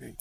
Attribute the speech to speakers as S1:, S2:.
S1: Vem.